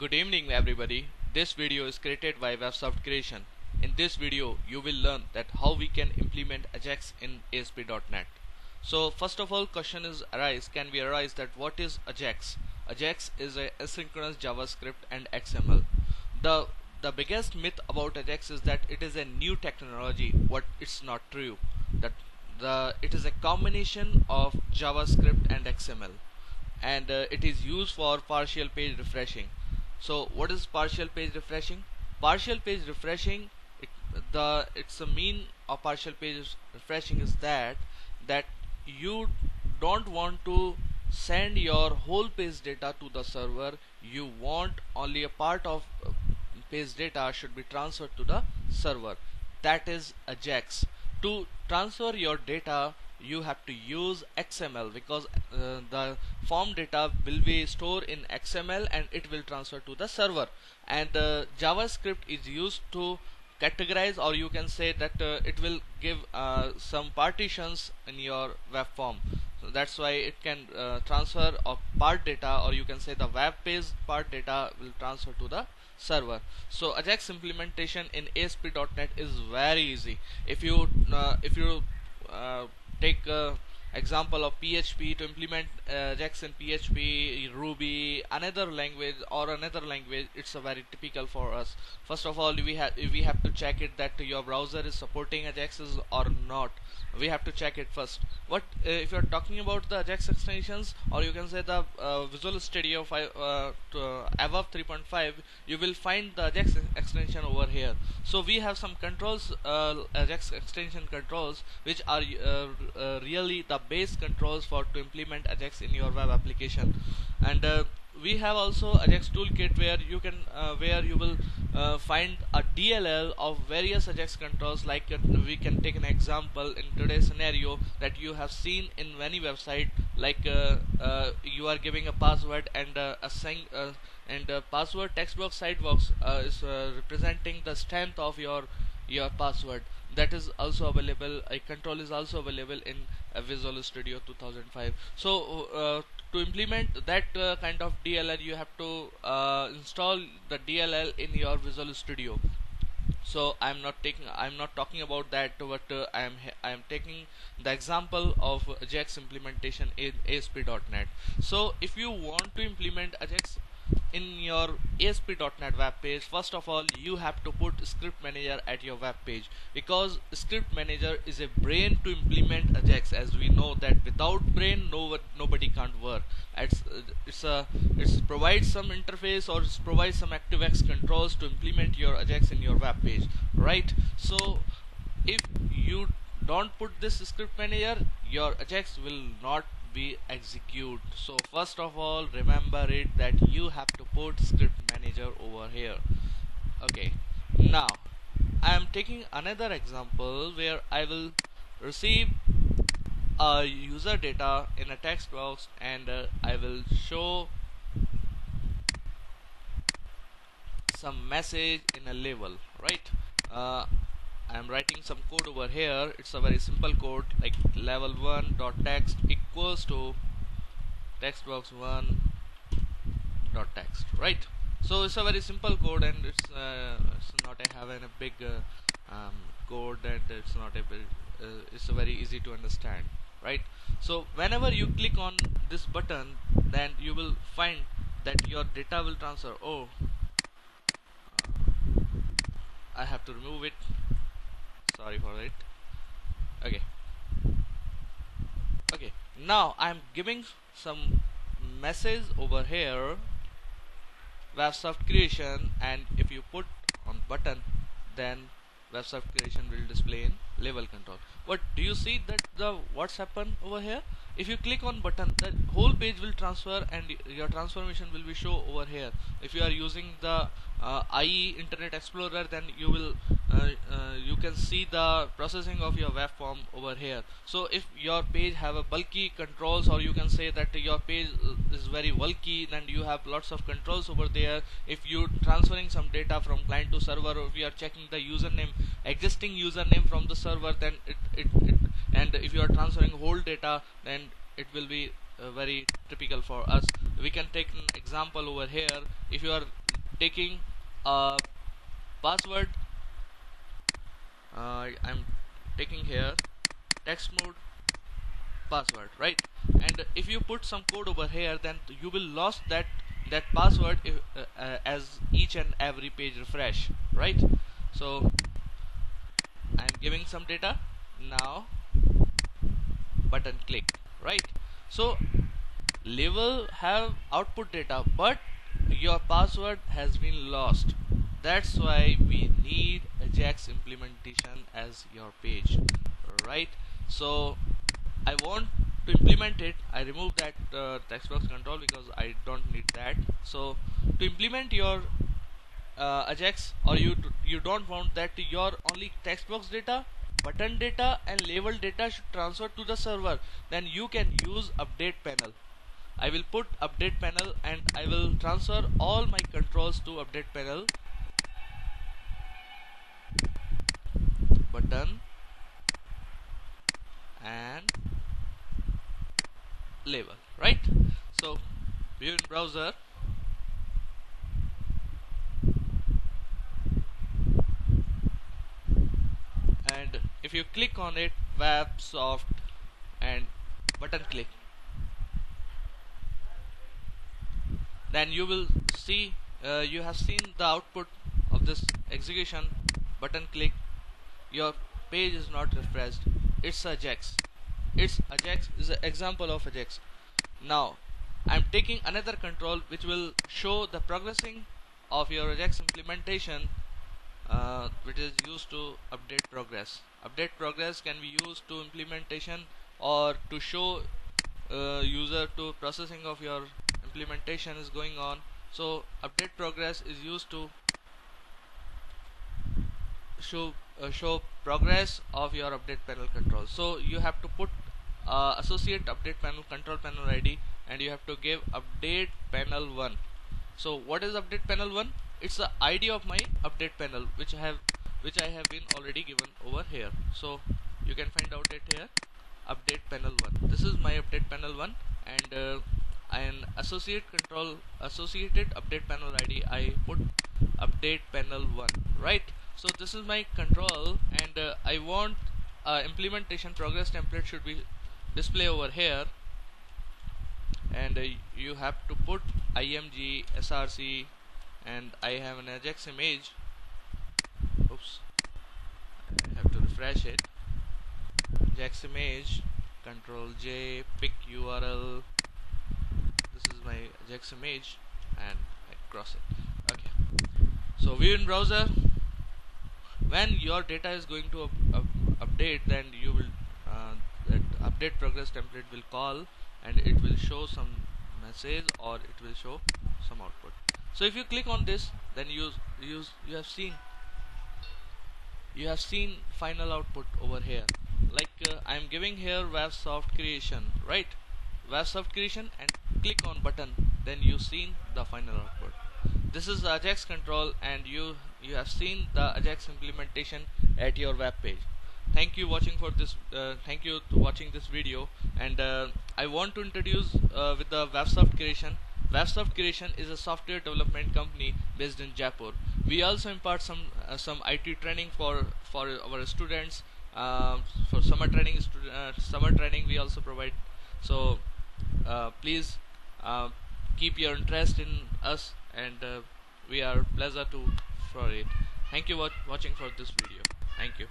Good evening everybody. This video is created by Websoft Creation. In this video you will learn that how we can implement Ajax in ASP.NET. So first of all question is arise can we arise that what is Ajax? Ajax is a asynchronous JavaScript and XML. The the biggest myth about Ajax is that it is a new technology what it's not true that the it is a combination of JavaScript and XML and uh, it is used for partial page refreshing so what is partial page refreshing? Partial page refreshing it, the it's a mean of partial page refreshing is that that you don't want to send your whole page data to the server. You want only a part of uh, page data should be transferred to the server. That is ajax. To transfer your data you have to use XML because uh, the form data will be stored in XML and it will transfer to the server. And uh, JavaScript is used to categorize or you can say that uh, it will give uh, some partitions in your web form. So that's why it can uh, transfer of part data or you can say the web page part data will transfer to the server. So ajax implementation in asp.net is very easy. If you uh, if you uh, take uh, example of PHP to implement uh, in PHP, Ruby, another language or another language, it's a very typical for us. First of all, we have we have to check it that your browser is supporting Ajax or not. We have to check it first. What uh, if you're talking about the Ajax extensions, or you can say the uh, Visual Studio 5 uh, uh, above 3.5, you will find the Ajax extension over here. So we have some controls, uh, Ajax extension controls, which are really the base controls for to implement Ajax in your web application. And uh, we have also Ajax toolkit where you can uh, where you will uh, find a DLL of various Ajax controls. Like uh, we can take an example in today's scenario that you have seen in many website like uh, uh, you are giving a password and a sign and password text box side box is representing the strength of your your password that is also available a control is also available in Visual Studio 2005 so uh, to implement that uh, kind of DLL you have to uh, install the DLL in your Visual Studio. So I'm not taking I'm not talking about that but uh, I am I am taking the example of Ajax implementation in ASP.NET so if you want to implement Ajax in your ASP.NET web page first of all you have to put script manager at your web page. Because script manager is a brain to implement Ajax as we know that without brain no nobody can't work. It's it's a it provides some interface or it provides some ActiveX controls to implement your Ajax in your web page right? So if you don't put this script manager your Ajax will not be execute. So first of all remember it that you have to put script manager over here. Okay. Now I am taking another example where I will receive a user data in a text box and uh, I will show some message in a label right? Uh, I am writing some code over here. It's a very simple code like label 1 dot text equals to text box 1 dot text right? So it's a very simple code and it's, uh, it's not a having a big uh, um, code and it's not a uh, it's a very easy to understand right? So whenever you click on this button then you will find that your data will transfer. Oh I have to remove it. Sorry for it. Okay okay. Now I'm giving some message over here Websoft creation and if you put on button then Websoft creation will display in label control. But do you see that the what's happened over here? If you click on button the whole page will transfer and your transformation will be show over here. If you are using the uh, IE Internet Explorer then you will uh, uh, you can see the processing of your web form over here. So if your page have a bulky controls or you can say that your page is very bulky then you have lots of controls over there. If you transferring some data from client to server or if you are checking the username existing username from the server then it, it, it and if you are transferring whole data then it will be uh, very typical for us. We can take an example over here. If you are taking a password uh, I'm taking here text mode password right? And if you put some code over here then you will lost that that password if, uh, uh, as each and every page refresh right? So giving some data. Now button click right? So label have output data but your password has been lost. That's why we need ajax implementation as your page right? So I want to implement it. I remove that uh, text box control because I don't need that. So to implement your uh, Ajax or you you don't want that your only text box data button data and label data should transfer to the server. Then you can use update panel. I will put update panel and I will transfer all my controls to update panel. Button. And label right? So view in browser and if you click on it Websoft and button click. Then you will see uh, you have seen the output of this execution button click. Your page is not refreshed. It's Ajax. It's Ajax is an example of Ajax. Now I'm taking another control which will show the progressing of your Ajax implementation uh, which is used to update progress. Update progress can be used to implementation or to show uh, user to processing of your implementation is going on. So update progress is used to show uh, show progress of your update panel control. So you have to put uh, associate update panel control panel ID and you have to give update panel 1 so what is update panel 1 it's the ID of my update panel which I have which I have been already given over here. So you can find out it here. Update panel 1 this is my update panel 1 and uh, an associate control associated update panel ID I put update panel 1 right? So this is my control and uh, I want uh, implementation progress template should be display over here. And uh, you have to put img src and I have an Ajax image. Oops. I have to refresh it. Ajax image. Control J pick URL this is my Ajax image and I cross it. Okay. So view in browser. When your data is going to up, up, update then you will uh, that update progress template will call and it will show some message or it will show some output so if you click on this then you use you have seen you have seen final output over here. Like uh, I'm giving here Websoft creation right? Websoft creation and click on button then you seen the final output. This is Ajax control and you you have seen the Ajax implementation at your web page. Thank you watching for this uh, thank you watching this video and uh, I want to introduce uh, with the Websoft creation Websoft creation is a software development company based in Jaipur. We also impart some uh, some IT training for for our students um, for summer training uh, summer training we also provide. So uh, please keep your interest in us and we are pleasure to for it. Thank you for watching for this video. Thank you